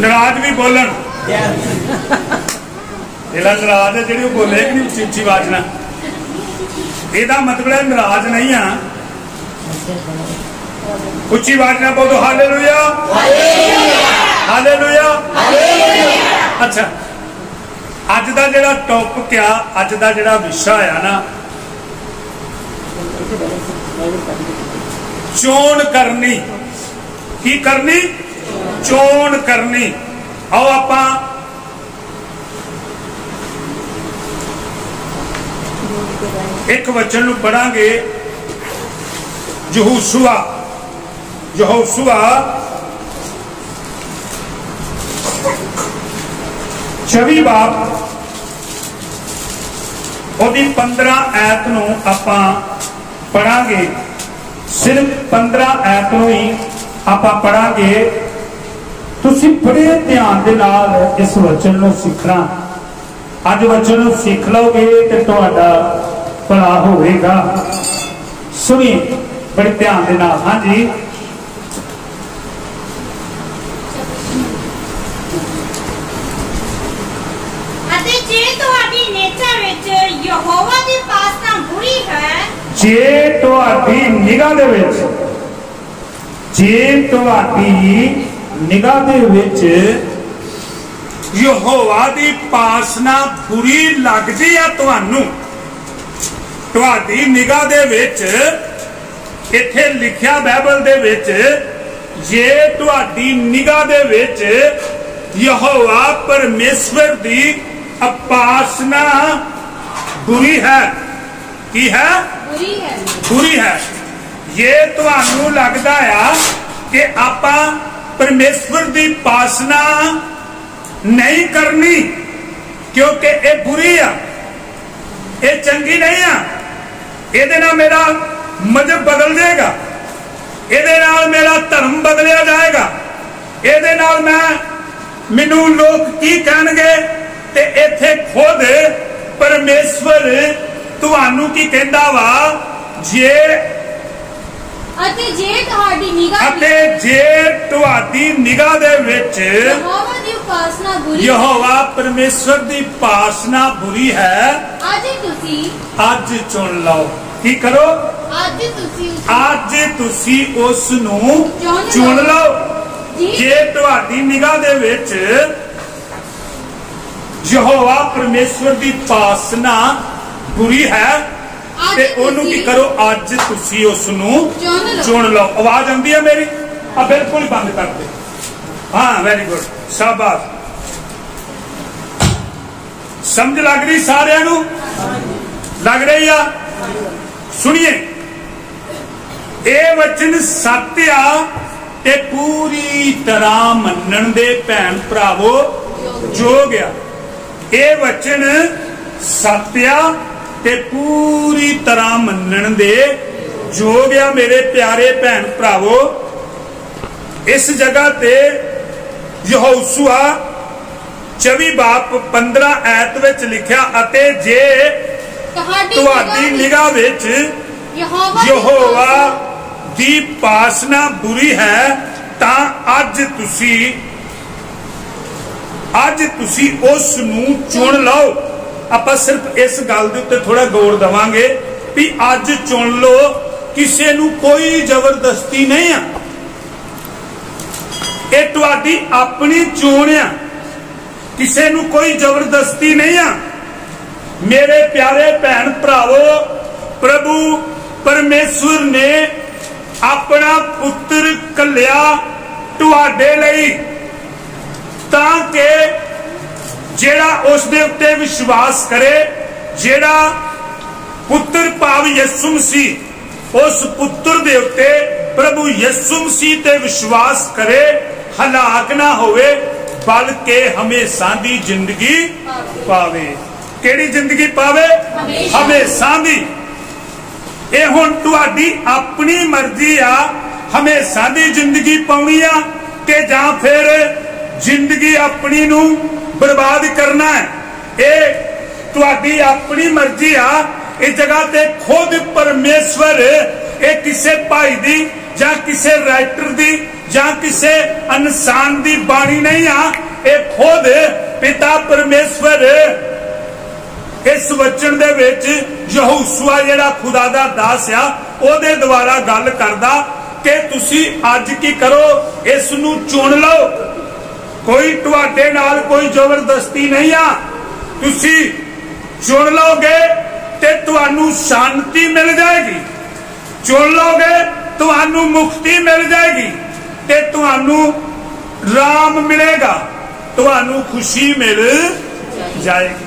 ਨਾਰਾਜ਼ ਵੀ ਬੋਲਣ। ਇਹਦਾ ਨਾਰਾਜ਼ ਹੈ ਜਿਹੜੀ ਉਹ ਬੋਲੇ ਕਿ ਨਹੀਂ ਉੱਚੀ ਉੱਚੀ ਆਵਾਜ਼ ਨਾਲ ਇਹਦਾ ਮਤਲਬ ਹੈ ਨਾਰਾਜ਼ ਨਹੀਂ ਆ। ਉੱਚੀ ਆਵਾਜ਼ ਨਾਲ ਬੋਲੋ ਹਾਲੇਲੂਇਆ। ਹਾਲੇਲੂਇਆ। ਅੱਛਾ। ਅੱਜ ਦਾ ਜਿਹੜਾ ਟੌਪਿਕ ਆ ਅੱਜ ਦਾ ਜਿਹੜਾ ਵਿਸ਼ਾ ਆ ਨਾ ਚੋਣ ਕਰਨੀ। ਕੀ ਕਰਨੀ? ਚੋਣ ਕਰਨੀ। ਆਓ ਆਪਾਂ। ਇੱਕ ਵਚਨ ਨੂੰ ਪੜਾਂਗੇ ਯਹੂਸ਼ੂਆ। ਯਹੂਸ਼ੂਆ। ਚਵੀ ਬਾਪ ਉਹਦੀ 15 ਐਤ ਨੂੰ ਆਪਾਂ ਪੜਾਂਗੇ ਸਿਰਫ 15 ਐਤ ਨੂੰ ਹੀ ਆਪਾਂ ਪੜਾਂਗੇ ਤੁਸੀਂ ਬੜੇ ਧਿਆਨ ਦੇ ਨਾਲ ਇਸ ਵਚਨ ਨੂੰ ਸਿੱਖਣਾ। ਅੱਜ ਵਚਨ ਨੂੰ ਸਿੱਖ ਲਓਗੇ ਤੇ ਤੁਹਾਡਾ ਭਲਾ ਹੋਵੇਗਾ। ਸੁਣੀਏ ਬੜੇ ਧਿਆਨ ਦੇ ਨਾਲ। ਹਾਂਜੀ। ਯਹੋਵਾ ਦੀ ਪਾਸਨਾ ਬੁਰੀ ਹੈ। ਜੇ ਤੁਹਾਡੀ ਨਿਗਾਹ ਦੇ ਵਿੱਚ ਜੇ ਤੁਹਾਡੀ ਨਿਗਾਹ ਦੇ ਵਿੱਚ ਯਹੋਵਾ ਦੀ ਪਾਸਨਾ ਬੁਰੀ ਲੱਗਦੀ ਆ ਤੁਹਾਨੂੰ। ਤੁਹਾਡੀ ਨਿਗਾਹ ਦੇ ਵਿੱਚ ਇੱਥੇ ਲਿਖਿਆ ਬਾਈਬਲ ਦੇ ਵਿੱਚ ਜੇ ਤੁਹਾਡੀ ਨਿਗਾਹ ਦੇ ਵਿੱਚ ਯਹੋਵਾ ਪਰਮੇਸ਼ਵਰ ਦੀ ਉਪਾਸਨਾ ਬੁਰੀ ਹੈ ਕੀ ਹੈ? ਬੁਰੀ ਹੈ। ਬੁਰੀ ਹੈ। ਇਹ ਤੁਹਾਨੂੰ ਲੱਗਦਾ ਆ ਕਿ ਆਪਾਂ ਪਰਮੇਸ਼ਵਰ ਦੀ ਉਪਾਸਨਾ ਨਹੀਂ ਕਰਨੀ, ਕਿਉਂਕਿ ਇਹ ਬੁਰੀ ਆ। ਇਹ ਚੰਗੀ ਨਹੀਂ ਆ। ਇਹਦੇ ਨਾਲ ਮੇਰਾ ਮਜ਼ਹਬ ਬਦਲ ਜਾਏਗਾ। ਇਹਦੇ ਨਾਲ ਮੇਰਾ ਧਰਮ ਬਦਲਿਆ ਜਾਏਗਾ। ਇਹਦੇ ਨਾਲ ਮੈਂ, ਮੈਨੂੰ ਲੋਕ ਕੀ ਕਹਿਣਗੇ ਤੇ ਇੱਥੇ ਖੁਦ ਪਰਮੇਸ਼ਵਰ ਤੁਹਾਨੂੰ ਕੀ ਕਹਿੰਦਾ ਵਾ? ਜੇ ਅਤੇ ਜੇ ਤੁਹਾਡੀ ਨਿਗਾਹ ਅਤੇ ਜੇ ਤੁਹਾਡੀ ਨਿਗਾਹ ਦੇ ਵਿੱਚ ਯਹੋਵਾ ਦੀ ਉਪਾਸਨਾ ਬੁਰੀ ਯਹੋਵਾ ਪਰਮੇਸ਼ਵਰ ਦੀ ਉਪਾਸਨਾ ਬੁਰੀ ਹੈ ਅੱਜ ਤੁਸੀਂ ਅੱਜ ਚੁਣ ਲਓ। ਕੀ ਕਰੋ? ਅੱਜ ਤੁਸੀਂ ਉਸ ਅੱਜ ਤੁਸੀਂ ਉਸ ਨੂੰ ਚੁਣ ਲਓ। ਜੀ ਤੁਹਾਡੀ ਨਿਗਾਹ ਦੇ ਵਿੱਚ ਯਹੋਵਾ ਪਰਮੇਸ਼ਵਰ ਦੀ ਉਪਾਸਨਾ ਬੁਰੀ ਹੈ ਤੇ ਉਹਨੂੰ ਕੀ ਕਰੋ ਅੱਜ ਤੁਸੀਂ ਉਸ ਨੂੰ ਚੁਣ ਲਓ। ਆਵਾਜ਼ ਆਉਂਦੀ ਹੈ ਮੇਰੀ? ਆ ਬਿਲਕੁਲ ਬੰਦ ਕਰ ਦੇ। ਹਾਂ ਵੈਰੀ ਗੁੱਡ ਸ਼ਾਬਾਸ਼। ਸਮਝ ਲੱਗ ਰਹੀ ਸਾਰਿਆਂ ਨੂੰ? ਲੱਗ ਰਹੀ ਆ? ਸੁਣੀਏ। ਇਹ ਵਚਨ ਸੱਤ ਆ ਤੇ ਪੂਰੀ ਤਰ੍ਹਾਂ ਮੰਨਣ ਦੇ ਭੈਣ ਭਰਾਵੋ ਜੋਗ ਆ। ਇਹ ਵਚਨ ਆ ਤੇ ਪੂਰੀ ਤਰ੍ਹਾਂ ਮੰਨਣ ਦੇ ਜੋਗ ਆ ਮੇਰੇ ਪਿਆਰੇ ਭੈਣ ਭਰਾਵੋ। ਇਸ ਜਗ੍ਹਾ ਤੇ ਯਹੋਸ਼ੂਆ 24 ਬਾਪ 15 ਐਤ ਵਿੱਚ ਲਿਖਿਆ ਅਤੇ ਜੇ ਤੁਹਾਡੀ ਨਿਗਾਹ ਵਿੱਚ ਯਹੋਵਾ ਦੀ ਪਾਸਨਾ ਬੁਰੀ ਹੈ ਤਾਂ ਅੱਜ ਤੁਸੀਂ ਅੱਜ ਤੁਸੀਂ ਉਸ ਨੂੰ ਚੁਣ ਲਓ। ਆਪਾਂ ਸਿਰਫ ਇਸ ਗੱਲ ਦੇ ਉੱਤੇ ਥੋੜਾ ਗੌਰ ਦਵਾਂਗੇ ਵੀ ਅੱਜ ਚੁਣ ਲਓ, ਕਿਸੇ ਨੂੰ ਕੋਈ ਜ਼ਬਰਦਸਤੀ ਨਹੀਂ ਆ। ਇਹ ਤੁਹਾਡੀ ਆਪਣੀ ਚੋਣ ਆ। ਕਿਸੇ ਨੂੰ ਕੋਈ ਜ਼ਬਰਦਸਤੀ ਨਹੀਂ ਆ। ਮੇਰੇ ਪਿਆਰੇ ਭੈਣ ਭਰਾਵੋ, ਪ੍ਰਭੂ ਪਰਮੇਸ਼ਵਰ ਨੇ ਆਪਣਾ ਪੁੱਤਰ ਕੱਲਿਆ ਤੁਹਾਡੇ ਲਈ, ਤਾਂ ਕਿ ਜਿਹੜਾ ਉਸ ਦੇ ਉੱਤੇ ਵਿਸ਼ਵਾਸ ਕਰੇ ਜਿਹੜਾ ਪੁੱਤਰ ਭਾਵ ਯਿਸੂ ਮਸੀਹ ਉਸ ਪੁੱਤਰ ਦੇ ਉੱਤੇ ਪ੍ਰਭੂ ਯਿਸੂ ਮਸੀਹ ਤੇ ਵਿਸ਼ਵਾਸ ਕਰੇ ਹਲਾਕ ਨਾ ਹੋਵੇ ਬਲਕਿ ਹਮੇਸ਼ਾ ਦੀ ਜ਼ਿੰਦਗੀ ਪਾਵੇ। ਕਿਹੜੀ ਜ਼ਿੰਦਗੀ ਪਾਵੇ? ਹਮੇਸ਼ਾ। ਹਮੇਸ਼ਾ ਦੀ। ਇਹ ਹੁਣ ਤੁਹਾਡੀ ਆਪਣੀ ਮਰਜ਼ੀ ਆ ਹਮੇਸ਼ਾ ਦੀ ਜ਼ਿੰਦਗੀ ਪਾਉਣੀ ਆ ਕਿ ਜਾਂ ਫਿਰ ਜ਼ਿੰਦਗੀ ਆਪਣੀ ਨੂੰ ਬਰਬਾਦ ਕਰਨਾ ਹੈ। ਇਹ ਤੁਹਾਡੀ ਆਪਣੀ ਮਰਜ਼ੀ ਆ। ਇਸ ਜਗ੍ਹਾ ਤੇ ਖੁਦ ਪਰਮੇਸ਼ਵਰ, ਇਹ ਕਿਸੇ ਭਾਈ ਦੀ ਜਾਂ ਕਿਸੇ ਰਾਈਟਰ ਦੀ ਜਾਂ ਕਿਸੇ ਇਨਸਾਨ ਦੀ ਬਾਣੀ ਨਹੀਂ ਆ। ਇਹ ਖੁਦ ਪਿਤਾ ਪਰਮੇਸ਼ਵਰ, ਇਸ ਵਚਨ ਦੇ ਵਿੱਚ ਯਹੋਸ਼ੂਆ ਜਿਹੜਾ ਖੁਦਾ ਦਾ ਦਾਸ ਆ, ਉਹਦੇ ਦੁਆਰਾ ਗੱਲ ਕਰਦਾ ਕਿ ਤੁਸੀਂ ਅੱਜ ਕੀ ਕਰੋ? ਇਸ ਨੂੰ ਚੁਣ ਲਓ। ਕੋਈ ਤੁਹਾਡੇ ਨਾਲ ਕੋਈ ਜ਼ਬਰਦਸਤੀ ਨਹੀਂ ਆ। ਤੁਸੀਂ ਚੁਣ ਲਓਗੇ ਤੇ ਤੁਹਾਨੂੰ ਸ਼ਾਂਤੀ ਮਿਲ ਜਾਏਗੀ। ਚੁਣ ਲਓਗੇ, ਤੁਹਾਨੂੰ ਮੁਕਤੀ ਮਿਲ ਜਾਏਗੀ ਤੇ ਤੁਹਾਨੂੰ ਰਾਮ ਮਿਲੇਗਾ। ਤੁਹਾਨੂੰ ਖੁਸ਼ੀ ਮਿਲ ਜਾਏਗੀ।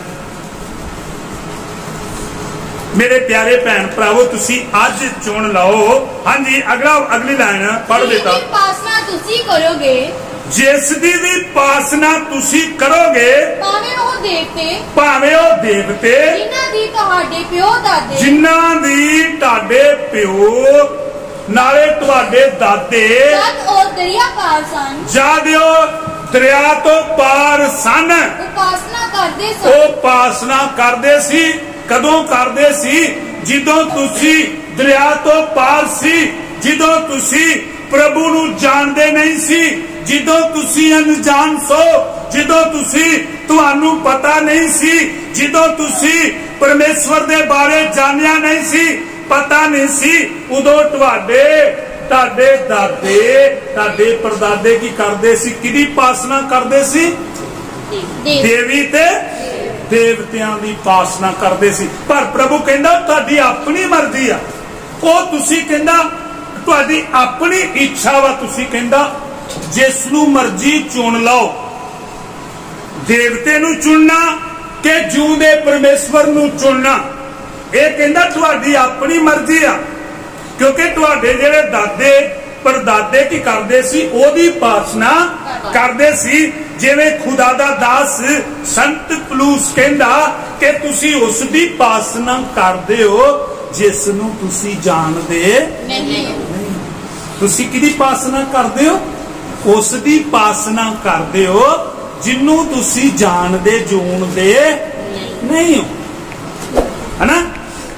ਮੇਰੇ ਪਿਆਰੇ ਭੈਣ ਭਰਾਵੋ, ਤੁਸੀਂ ਅੱਜ ਚੁਣ ਲਓ। ਹਾਂਜੀ, ਅਗਲਾ ਅਗਲੀ ਲਾਈਨ ਪੜ੍ਹ ਦਿੱਤਾ। ਜਿਹਦੀ ਤੁਸੀਂ ਕਰੋਗੇ। ਜਿਸ ਦੀ ਵੀ ਪਾਸਨਾ ਤੁਸੀਂ ਕਰੋਗੇ ਭਾਵੇਂ ਉਹ ਦੇਵਤੇ ਭਾਵੇਂ ਉਹ ਦੇਵਤੇ ਜਿਨ੍ਹਾਂ ਦੀ ਤੁਹਾਡੇ ਪਿਓ ਦਾਦੇ ਜਿਨ੍ਹਾਂ ਦੀ ਤੁਹਾਡੇ ਪਿਓ ਨਾਲੇ ਤੁਹਾਡੇ ਦਾਦੇ ਜਦ ਉਹ ਦਰਿਆ ਪਾਰ ਸਨ ਜਾਦਿਓ ਦਰਿਆ ਤੋਂ ਪਾਰ ਸਨ ਉਪਾਸਨਾ ਕਰਦੇ ਸਨ। ਉਹ ਪਾਸਨਾ ਕਰਦੇ ਸੀ ਕਦੋਂ ਕਰਦੇ ਸੀ? ਜਦੋਂ ਤੁਸੀਂ ਦਰਿਆ ਤੋਂ ਪਾਰ ਸੀ ਜਦੋਂ ਤੁਸੀਂ ਪ੍ਰਭੂ ਨੂੰ ਜਾਣਦੇ ਨਹੀਂ ਸੀ ਜਦੋਂ ਤੁਸੀਂ ਅਣਜਾਣ ਸੋ ਜਦੋਂ ਤੁਸੀਂ ਤੁਹਾਨੂੰ ਪਤਾ ਨਹੀਂ ਸੀ ਜਦੋਂ ਤੁਸੀਂ ਪਰਮੇਸ਼ਵਰ ਦੇ ਬਾਰੇ ਜਾਣਿਆ ਨਹੀਂ ਸੀ ਪਤਾ ਨਹੀਂ ਸੀ ਉਦੋਂ ਤੁਹਾਡੇ ਤੁਹਾਡੇ ਦਾਦੇ ਤੁਹਾਡੇ ਪਰਦਾਦੇ ਕੀ ਕਰਦੇ ਸੀ ਕਿਹਦੀ ਪਾਸਨਾ ਕਰਦੇ ਸੀ? ਦੇਵ। ਦੇਵੀ ਤੇ ਦੇਵਤਿਆਂ ਦੀ ਪਾਸਨਾ ਕਰਦੇ ਸੀ। ਪਰ ਪ੍ਰਭੂ ਕਹਿੰਦਾ ਤੁਹਾਡੀ ਆਪਣੀ ਮਰਜ਼ੀ ਆ। ਉਹ ਤੁਸੀਂ ਕਹਿੰਦਾ ਤੁਹਾਡੀ ਆਪਣੀ ਇੱਛਾ ਵਾ ਤੁਸੀਂ ਕਹਿੰਦਾ ਜਿਸ ਨੂੰ ਮਰਜ਼ੀ ਚੁਣ ਲਓ। ਦੇਵਤੇ ਨੂੰ ਚੁਣਨਾ ਕਿ ਜੂਦੇ ਪਰਮੇਸ਼ਵਰ ਨੂੰ ਚੁਣਨਾ ਇਹ ਕਹਿੰਦਾ ਤੁਹਾਡੀ ਆਪਣੀ ਮਰਜ਼ੀ ਆ। ਕਿਉਂਕਿ ਤੁਹਾਡੇ ਜਿਹੜੇ ਦਾਦੇ ਪਰਦਾਦੇ ਕੀ ਕਰਦੇ ਸੀ ਉਹਦੀ ਪਾਸਨਾ ਕਰਦੇ ਸੀ। ਜਿਵੇਂ ਖੁਦਾ ਦਾ ਦਾਸ ਸੰਤ ਪਲੂਸ ਕਹਿੰਦਾ ਕਿ ਤੁਸੀਂ ਉਸ ਦੀ ਪਾਸਨਾ ਕਰਦੇ ਹੋ ਜਿਸ ਨੂੰ ਤੁਸੀਂ ਜਾਣਦੇ ਨਹੀਂ। ਤੁਸੀਂ ਕਿਹਦੀ ਪਾਸਨਾ ਕਰਦੇ ਹੋ? ਉਸ ਦੀ ਪਾਸਨਾ ਕਰਦੇ ਹੋ ਜਿਹਨੂੰ ਤੁਸੀਂ ਜਾਣਦੇ, ਜੂਣਦੇ ਨਹੀਂ ਹੋ। ਹਨਾ?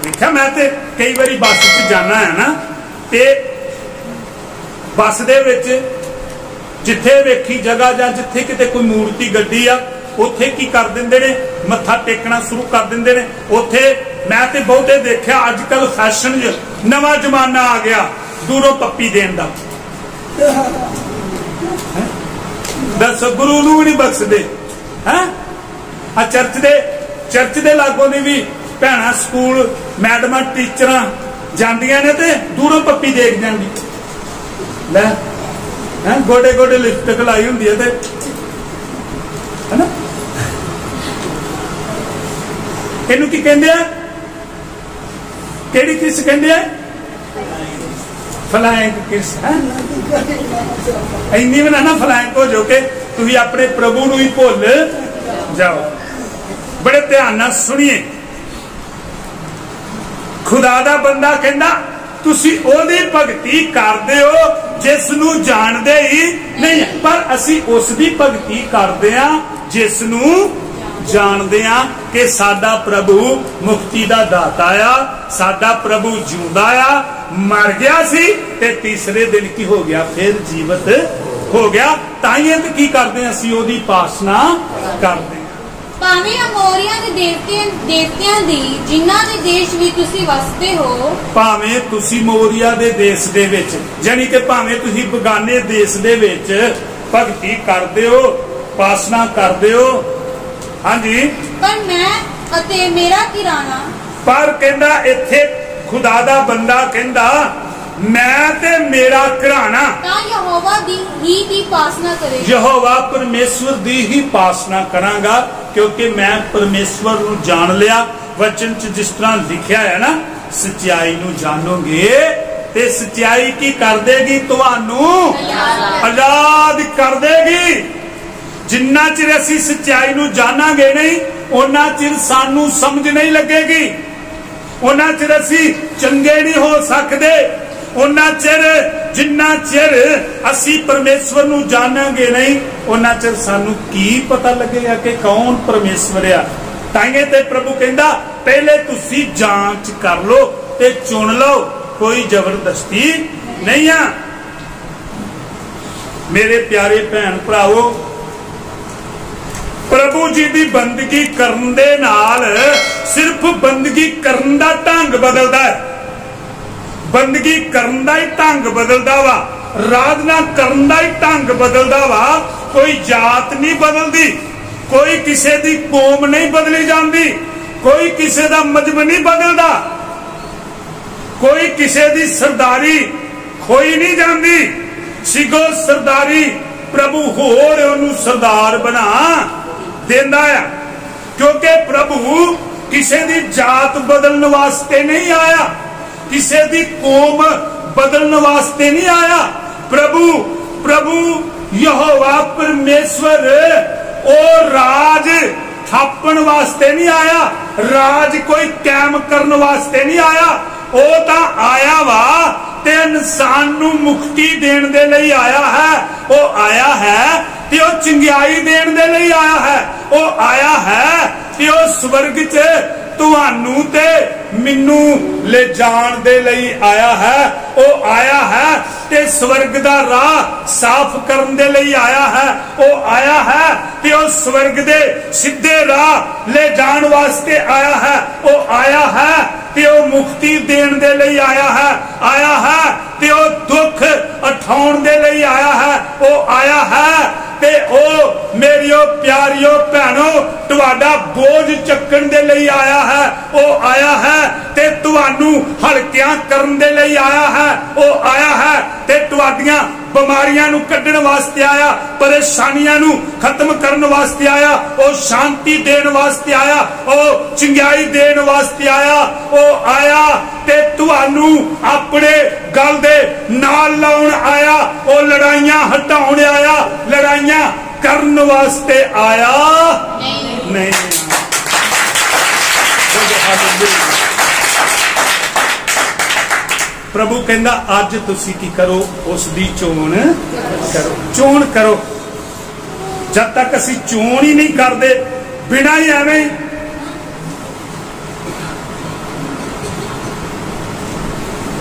ਦੇਖਿਆ, ਮੈਂ ਤੇ ਕਈ ਵਾਰੀ ਬੱਸ 'ਚ ਜਾਣਾ ਹੈ ਨਾ, ਤੇ ਬੱਸ ਦੇ ਵਿੱਚ ਜਿੱਥੇ ਵੇਖੀ ਜਗ੍ਹਾ ਜਾਂ ਜਿੱਥੇ ਕਿਤੇ ਕੋਈ ਮੂਰਤੀ ਗੱਡੀ ਆ, ਉੱਥੇ ਕੀ ਕਰ ਦਿੰਦੇ ਨੇ? ਮੱਥਾ ਟੇਕਣਾ ਸ਼ੁਰੂ ਕਰ ਦਿੰਦੇ ਨੇ। ਉੱਥੇ ਮੈਂ ਤੇ ਬਹੁਤੇ ਦੇਖਿਆ ਅੱਜ ਕੱਲ ਫੈਸ਼ਨ 'ਚ ਨਵਾਂ ਜ਼ਮਾਨਾ ਆ ਗਿਆ, ਦੂਰੋਂ ਪੱਪੀ ਦੇਣ ਦਾ। ਦੱਸ ਗੁਰੂ ਨੂੰ ਵੀ ਨਹੀਂ ਬਖਸ਼ਦੇ ਹੈ ਆ ਚਰਚ ਦੇ ਚਰਚ ਦੇ ਲਾਗੋਂ ਦੀ ਵੀ ਭੈਣਾ ਸਕੂਲ ਮੈਡਮਾਂ ਟੀਚਰਾਂ ਜਾਂਦੀਆਂ ਨੇ ਤੇ ਦੂਰੋਂ ਪੱਪੀ ਦੇਖ ਜਾਂਦੀ ਲੈ ਹੈ ਗੋਡੇ ਗੋਡੇ ਲਿਪਸਟਿਕ ਲਾਈ ਹੁੰਦੀ ਹੈ ਤੇ ਹੈਨਾ ਇਹਨੂੰ ਕੀ ਕਹਿੰਦੇ ਆ ਕਿਹੜੀ ਕਿਸ ਕਹਿੰਦੇ ਆ ਫਲਾਇੰਗ ਕਿਸ ਹੈ? ਇੰਨੀ ਵੀ ਨਾ ਨਾ ਹੋ ਜੋ ਕਿ ਤੁਸੀਂ ਆਪਣੇ ਪ੍ਰਭੂ ਨੂੰ ਹੀ ਭੁੱਲ ਜਾਓ। ਬੜੇ ਧਿਆਨ ਨਾਲ ਸੁਣੀਏ। ਖੁਦਾ ਦਾ ਬੰਦਾ ਕਹਿੰਦਾ, ਤੁਸੀਂ ਉਹਦੀ ਭਗਤੀ ਕਰਦੇ ਹੋ ਜਿਸ ਨੂੰ ਜਾਣਦੇ ਹੀ ਨਹੀਂ। ਪਰ ਅਸੀਂ ਉਸ ਦੀ ਭਗਤੀ ਕਰਦੇ ਆ ਜਿਸ ਨੂੰ ਜਾਣਦੇ ਆ ਕਿ ਸਾਡਾ ਪ੍ਰਭੂ ਮੁਕਤੀ ਦਾ ਦਾਤਾ ਆ ਸਾਡਾ ਪ੍ਰਭੂ ਜਿਉਂਦਾ ਆ ਮਰ ਗਿਆ ਸੀ ਤੇ ਤੀਸਰੇ ਦਿਨ ਕੀ ਹੋ ਗਿਆ? ਫਿਰ ਜੀਵਤ ਹੋ ਗਿਆ। ਤਾਂ ਇਹ ਕੀ ਕਰਦੇ ਆ ਅਸੀਂ? ਉਹਦੀ ਪਾਸਨਾ ਕਰਦੇ ਭਾਵੇਂ ਅਮੋਰੀਆਂ ਦੇ ਦੇਵਤਿਆਂ ਦੇਵਤਿਆਂ ਦੀ ਜਿਨ੍ਹਾਂ ਦੇ ਦੇਸ਼ ਵਿੱਚ ਤੁਸੀਂ ਵਸਦੇ ਹੋ। ਭਾਵੇਂ ਤੁਸੀਂ ਮੋਰੀਆ ਦੇ ਦੇਸ਼ ਦੇ ਵਿੱਚ ਯਾਨੀ ਕਿ ਭਾਵੇਂ ਤੁਸੀਂ ਬਗਾਨੇ ਦੇਸ਼ ਦੇ ਵਿੱਚ ਭਗਤੀ ਕਰਦੇ ਹੋ ਪਾਸਨਾ ਕਰਦੇ ਹੋ ਹਾਂਜੀ। ਪਰ ਮੈਂ ਅਤੇ ਮੇਰਾ ਕਿਰਾਣਾ ਪਰ ਕਹਿੰਦਾ ਇੱਥੇ ਖੁਦਾ ਦਾ ਬੰਦਾ ਕਹਿੰਦਾ ਮੈਂ ਤੇ ਮੇਰਾ ਘਰਾਣਾ ਤਾਂ ਯਹੋਵਾ ਦੀ ਹੀ ਦੀ ਉਪਾਸਨਾ ਕਰੇਗਾ ਯਹੋਵਾ ਪਰਮੇਸ਼ਵਰ ਦੀ ਹੀ ਪਾਸਨਾ ਕਰਾਂਗਾ ਕਿਉਂਕਿ ਮੈਂ ਪਰਮੇਸ਼ਵਰ ਨੂੰ ਜਾਣ ਲਿਆ। ਵਚਨ ਚ ਜਿਸ ਤਰ੍ਹਾਂ ਲਿਖਿਆ ਹੈ ਨਾ ਸਚਾਈ ਨੂੰ ਜਾਣੋਗੇ ਤੇ ਸਚਾਈ ਕੀ ਕਰ ਦੇਗੀ ਤੁਹਾਨੂੰ? ਆਜ਼ਾਦ ਕਰ ਦੇਗੀ। ਜਿੰਨਾ ਚਿਰ ਅਸੀਂ ਸਚਾਈ ਨੂੰ ਜਾਣਾਂਗੇ ਨਹੀਂ ਉਹਨਾਂ ਚਿਰ ਸਾਨੂੰ ਸਮਝ ਨਹੀਂ ਲੱਗੇਗੀ। ਉਹਨਾਂ ਚਿਰ ਅਸੀਂ ਚੰਗੇ ਨਹੀਂ ਹੋ ਸਕਦੇ ਉਹਨਾਂ ਚਿਰ, ਜਿੰਨਾ ਚਿਰ ਅਸੀਂ ਪਰਮੇਸ਼ਵਰ ਨੂੰ ਜਾਣਾਂਗੇ ਨਹੀਂ ਉਹਨਾਂ ਚਿਰ ਸਾਨੂੰ ਕੀ ਪਤਾ ਲੱਗੇਗਾ ਕਿ ਕੌਣ ਪਰਮੇਸ਼ਵਰ ਆ। ਤਾਂਗੇ ਤੇ ਪ੍ਰਭੂ ਕਹਿੰਦਾ, ਪਹਿਲੇ ਤੁਸੀਂ ਜਾਂਚ ਕਰ ਲਓ ਤੇ ਚੁਣ ਲਓ, ਕੋਈ ਜ਼ਬਰਦਸਤੀ ਨਹੀਂ ਆ। ਮੇਰੇ ਪਿਆਰੇ ਭੈਣ ਭਰਾਓ ਪ੍ਰਭੂ ਜੀ ਦੀ ਬੰਦਗੀ ਕਰਨ ਦੇ ਨਾਲ ਸਿਰਫ ਬੰਦਗੀ ਕਰਨ ਦਾ ਢੰਗ ਬਦਲਦਾ ਹੈ। ਬੰਦਗੀ ਕਰਨ ਦਾ ਹੀ ਢੰਗ ਬਦਲਦਾ ਵਾ, ਰਾਧਨਾ ਕਰਨ ਦਾ ਹੀ ਢੰਗ ਬਦਲਦਾ ਵਾ, ਕੋਈ ਜਾਤ ਨਹੀਂ ਬਦਲਦੀ, ਕੋਈ ਕਿਸੇ ਦੀ ਕੌਮ ਨਹੀਂ ਬਦਲੀ ਜਾਂਦੀ, ਕੋਈ ਕਿਸੇ ਦਾ ਮਜਬ ਨਹੀਂ ਬਦਲਦਾ, ਕੋਈ ਕਿਸੇ ਦੀ ਸਰਦਾਰੀ ਖੋਈ ਨਹੀਂ ਜਾਂਦੀ। ਸਿਗੋ ਸਰਦਾਰੀ ਪ੍ਰਭੂ ਹੋਰ ਉਹਨੂੰ ਸਰਦਾਰ ਬਣਾ। ਦਿੰਦਾ ਆ। ਕਿਉਂਕਿ ਪ੍ਰਭੂ ਕਿਸੇ ਦੀ ਜਾਤ ਬਦਲਣ ਵਾਸਤੇ ਨਹੀਂ ਆਇਆ। ਕਿਸੇ ਦੀ ਕੌਮ ਬਦਲਣ ਵਾਸਤੇ ਨਹੀਂ ਆਇਆ। ਪ੍ਰਭੂ ਪ੍ਰਭੂ ਯਹੋਵਾ ਪਰਮੇਸ਼ਵਰ, ਉਹ ਰਾਜ ਥਾਪਣ ਵਾਸਤੇ ਨਹੀਂ ਆਇਆ। ਰਾਜ ਕੋਈ ਕਾਇਮ ਕਰਨ ਵਾਸਤੇ ਨਹੀਂ ਆਇਆ। ਉਹ ਤਾਂ ਆਇਆ ਵਾ ਤੇ ਇਨਸਾਨ ਨੂੰ ਮੁਕਤੀ ਦੇਣ ਦੇ ਲਈ ਆਇਆ ਹੈ। ਉਹ ਆਇਆ ਹੈ ਤੇ ਉਹ ਚੰਗਿਆਈ ਦੇਣ ਦੇ ਲਈ ਆਇਆ ਹੈ। ਉਹ ਆਇਆ ਹੈ ਤੇ ਉਹ ਸਵਰਗ 'ਚ ਤੁਹਾਨੂੰ ਤੇ ਮੈਨੂੰ ਲੈ ਜਾਣ ਦੇ ਲਈ ਆਇਆ ਹੈ। ਉਹ ਆਇਆ ਹੈ ਤੇ ਸਵਰਗ ਦਾ ਰਾਹ ਸਾਫ਼ ਕਰਨ ਦੇ ਲਈ ਆਇਆ ਹੈ। ਉਹ ਆਇਆ ਹੈ ਤੇ ਉਹ ਸਵਰਗ ਦੇ ਸਿੱਧੇ ਰਾਹ ਲੈ ਜਾਣ ਵਾਸਤੇ ਆਇਆ ਹੈ। ਉਹ ਆਇਆ ਹੈ ਤੇ ਉਹ ਮੁਕਤੀ ਦੇਣ ਦੇ ਲਈ ਆਇਆ ਹੈ ਆਇਆ ਹੈ ਤੇ ਉਹ ਦੁੱਖ ਉਠਾਉਣ ਦੇ ਲਈ ਆਇਆ ਹੈ, ਉਹ ਆਇਆ ਹੈ ਤੇ ਉਹ ਮੇਰੀਓ ਪਿਆਰਿਓ ਭੈਣੋ, ਤੁਹਾਡਾ ਬੋਝ ਚੱਕਣ ਦੇ ਲਈ ਆਇਆ ਹੈ, ਉਹ ਆਇਆ ਹੈ ਤੇ ਤੁਹਾਨੂੰ ਹਲਕਿਆਂ ਕਰਨ ਦੇ ਲਈ ਆਇਆ ਹੈ, ਉਹ ਆਇਆ ਹੈ ਤੇ ਤੁਹਾਡੀਆਂ ਬਿਮਾਰੀਆਂ ਨੂੰ ਕੱਢਣ ਵਾਸਤੇ ਆਇਆ ਪਰੇਸ਼ਾਨੀਆਂ ਨੂੰ ਖਤਮ ਕਰਨ ਵਾਸਤੇ ਆਇਆ ਉਹ ਸ਼ਾਂਤੀ ਦੇਣ ਵਾਸਤੇ ਆਇਆ ਉਹ ਚੰਗਿਆਈ ਦੇਣ ਵਾਸਤੇ ਆਇਆ ਉਹ ਆਇਆ ਤੇ ਤੁਹਾਨੂੰ ਆਪਣੇ ਗਲ ਦੇ ਨਾਲ ਲਾਉਣ ਆਇਆ ਉਹ ਲੜਾਈਆਂ ਹਟਾਉਣ ਆਇਆ ਲੜਾਈਆਂ ਕਰਨ ਵਾਸਤੇ ਆਇਆ। ਨਹੀਂ। ਪ੍ਰਭੂ ਕਹਿੰਦਾ, ਅੱਜ ਤੁਸੀਂ ਕੀ ਕਰੋ? ਉਸ ਦੀ ਚੋਣ ਕਰੋ। ਚੋਣ ਕਰੋ। ਜਦ ਤੱਕ ਅਸੀਂ ਚੋਣ ਹੀ ਨਹੀਂ ਕਰਦੇ, ਬਿਨਾਂ ਹੀ ਐਵੇਂ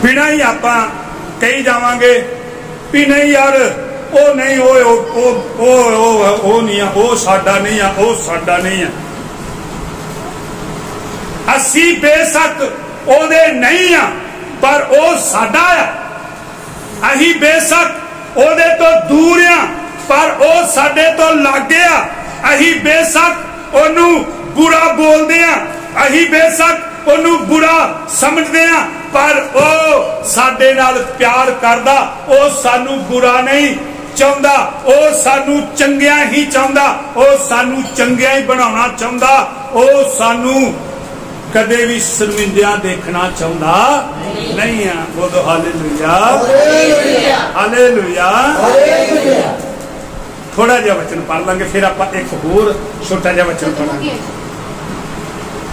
ਬਿਨਾਂ ਹੀ ਆਪਾਂ ਕਹੀ ਜਾਵਾਂਗੇ ਵੀ ਨਹੀਂ ਯਾਰ, ਉਹ ਨਹੀਂ ਉਹ ਉਹ ਉਹ ਉਹ ਉਹ ਨਹੀਂ ਆ, ਉਹ ਸਾਡਾ ਨਹੀਂ ਆ, ਉਹ ਸਾਡਾ ਨਹੀਂ ਆ। ਅਸੀਂ ਬੇਸ਼ੱਕ ਉਹਦੇ ਨਹੀਂ ਆ। ਪਰ ਉਹ ਸਾਡਾ ਆ। ਅਸੀਂ ਬੇਸ਼ੱਕ ਉਹਦੇ ਤੋਂ ਦੂਰ ਆ, ਪਰ ਉਹ ਸਾਡੇ ਤੋਂ ਲਾਗੇ ਆ। ਅਸੀਂ ਬੇਸ਼ੱਕ ਉਹਨੂੰ ਬੁਰਾ ਬੋਲਦੇ ਆ। ਅਸੀਂ ਬੇਸ਼ੱਕ ਉਹਨੂੰ ਬੁਰਾ ਸਮਝਦੇ ਆ। ਪਰ ਉਹ ਸਾਡੇ ਨਾਲ ਪਿਆਰ ਕਰਦਾ। ਉਹ ਸਾਨੂੰ ਬੁਰਾ ਨਹੀਂ ਚਾਹੁੰਦਾ। ਉਹ ਸਾਨੂੰ ਚੰਗਿਆ ਹੀ ਚਾਹੁੰਦਾ। ਉਹ ਸਾਨੂੰ ਚੰਗਿਆ ਹੀ ਬਣਾਉਣਾ ਚਾਹੁੰਦਾ। ਉਹ ਸਾਨੂੰ ਕਦੇ ਵੀ ਸ਼ਰਮਿੰਦਿਆਂ ਦੇਖਣਾ ਚਾਹੁੰਦਾ ਨਹੀਂ ਆ। ਬੋਲੋ ਹਾਲੇਲੂਇਆ। ਹਾਲੇਲੂਇਆ। ਥੋੜਾ ਜਿਹਾ ਵਚਨ ਪੜ ਲਾਂਗੇ ਫਿਰ ਆਪਾਂ ਇੱਕ ਹੋਰ ਛੋਟਾ ਜਿਹਾ ਵਚਨ ਪੜਾਂਗੇ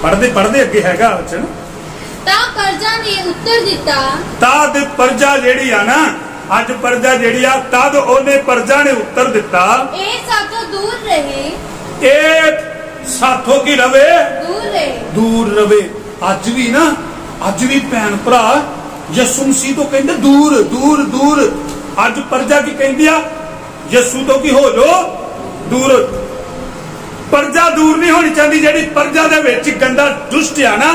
ਪੜਦੇ ਪੜਦੇ ਅੱਗੇ ਹੈਗਾ ਵਚਨ। ਤਾਂ ਪਰਜਾ ਨੇ ਉੱਤਰ ਦਿੱਤਾ। ਤਦ ਪਰਜਾ ਜਿਹੜੀ ਆ ਨਾ ਅੱਜ ਪਰਜਾ ਜਿਹੜੀ ਆ ਤਦ ਉਹਨੇ ਪਰਜਾ ਨੇ ਉੱਤਰ ਦਿੱਤਾ। ਇਹ ਸਾਥੋਂ ਦੂਰ ਰਹੇ। ਇਹ ਸਾਥੋਂ ਕੀ ਰਵੇ? ਦੂਰ ਰਵੇ। ਅੱਜ ਵੀ ਨਾ ਅੱਜ ਵੀ ਭੈਣ ਭਰਾ ਯਿਸੂ ਮਸੀਹ ਤੋਂ ਕਹਿੰਦੇ ਦੂਰ ਦੂਰ ਦੂਰ। ਅੱਜ ਪਰਜਾ ਕੀ ਕਹਿੰਦੀ ਆ? ਯਿਸੂ ਤੋਂ ਕੀ ਹੋ ਲੋ ਦੂਰ। ਪਰਜਾ ਦੂਰ ਨਹੀਂ ਹੋਣੀ ਚਾਹੀਦੀ ਜਿਹੜੀ ਪਰਜਾ ਦੇ ਵਿੱਚ ਗੰਦਾ ਦੁਸ਼ਟ ਆ ਨਾ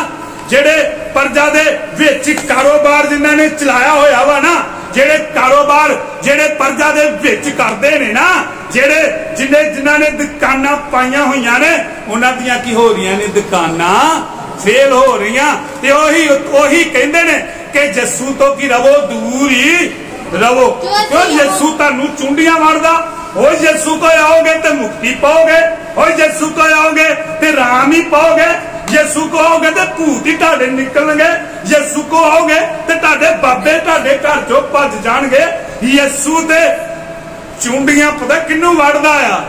ਜਿਹੜੇ ਪਰਜਾ ਦੇ ਵਿੱਚ ਕਾਰੋਬਾਰ ਜਿਨ੍ਹਾਂ ਨੇ ਚਲਾਇਆ ਹੋਇਆ ਵਾ ਨਾ ਜਿਹੜੇ ਕਾਰੋਬਾਰ ਜਿਹੜੇ ਪਰਜਾ ਦੇ ਵਿੱਚ ਕਰਦੇ ਨੇ ਨਾ ਜਿਹੜੇ ਜਿਨੇ ਜਿਨ੍ਹਾਂ ਨੇ ਦੁਕਾਨਾਂ ਪਾਈਆਂ ਹੋਈਆਂ ਨੇ ਉਹਨਾਂ ਦੀਆਂ ਕੀ ਹੋ ਰਹੀਆਂ ਨੇ ਦੁਕਾਨਾਂ? ਫੇਲ ਹੋ ਰਹੀਆਂ। ਤੇ ਉਹੀ ਉਹੀ ਕਹਿੰਦੇ ਨੇ ਕਿ ਜੱਸੂ ਤੋਂ ਕੀ ਰਵੋ ਦੂਰ ਹੀ ਰਵੋ। ਕਿਉਂ ਯਿਸੂ ਤੁਹਾਨੂੰ ਚੁੰਡੀਆਂ ਮਾਰਦਾ। ਓ ਯਿਸੂ ਤੋਂ ਆਓਗੇ ਤੇ ਮੁਕਤੀ ਪਾਓਗੇ। ਓ ਯਿਸੂ ਤੋਂ ਆਓਗੇ ਤੇ ਰਾਮ ਹੀ ਪਾਓਗੇ। ਯਿਸੂ ਕੋ ਆਓਗੇ ਤੇ ਭੂਤ ਹੀ ਤੁਹਾਡੇ ਨਿਕਲਣਗੇ। ਯਿਸੂ ਕੋ ਆਓਗੇ ਤੇ ਤੁਹਾਡੇ ਭੱਜ ਜਾਣਗੇ। ਯਿਸੂ ਤੇ ਚੁੰਡੀਆਂ ਪਤਾ ਕਿੰਨੂੰ ਵੜਦਾ ਆ?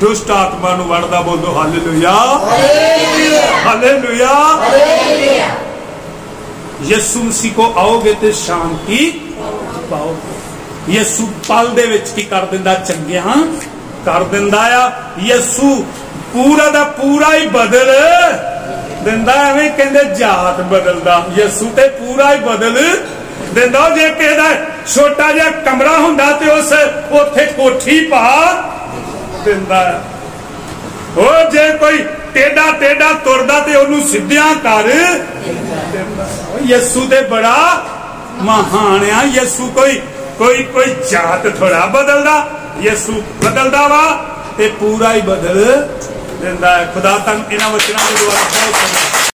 ਦੁਸ਼ਟ ਆਤਮਾ ਨੂੰ ਵੜਦਾ ਬੋਲੋ hallelujah. Hallelujah. Hallelujah. Yeshu Masih ਕੋ ਆਓਗੇ ਤੇ ਸ਼ਾਂਤੀ ਪਾਓਗੇ। ਯਿਸੂ ਪਲ ਦੇ ਵਿੱਚ ਕੀ ਕਰ ਦਿੰਦਾ? ਚੰਗਿਆਂ ਕਰ ਦਿੰਦਾ ਆ। ਯਿਸੂ ਪੂਰਾ ਦਾ ਪੂਰਾ ਹੀ ਬਦਲ ਦਿੰਦਾ ਐਵੇਂ ਕਹਿੰਦੇ ਜਾਤ ਬਦਲਦਾ। ਯਿਸੂ ਤੇ ਪੂਰਾ ਹੀ ਬਦਲ ਦਿੰਦਾ ਜੇ ਕਿਸੇ ਦਾ ਛੋਟਾ ਜਿਹਾ ਕਮਰਾ ਹੁੰਦਾ ਤੇ ਉਸ ਉੱਥੇ ਕੋਠੀ ਪਾ ਦਿੰਦਾ ਉਹ ਜੇ ਕੋਈ ਟੇਡਾ ਟੇਡਾ ਤੁਰਦਾ ਤੇ ਉਹਨੂੰ ਸਿੱਧਿਆਂ ਕਰ ਯਿਸੂ ਤੇ ਬੜਾ ਮਹਾਨ ਆ। ਯਿਸੂ ਕੋਈ ਕੋਈ ਕੋਈ ਜਾਤ ਥੋੜਾ ਬਦਲਦਾ। ਯਿਸੂ ਬਦਲਦਾ ਵਾ ਤੇ ਪੂਰਾ ਹੀ ਬਦਲ ਦਿੰਦਾ ਖੁਦਾ ਤਨ ਇਹਨਾਂ ਵਚਨਾਂ ਦੇ ਦੁਆਰਾ ਬਹੁਤ